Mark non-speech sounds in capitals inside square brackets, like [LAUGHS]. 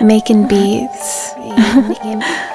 making beats. [LAUGHS]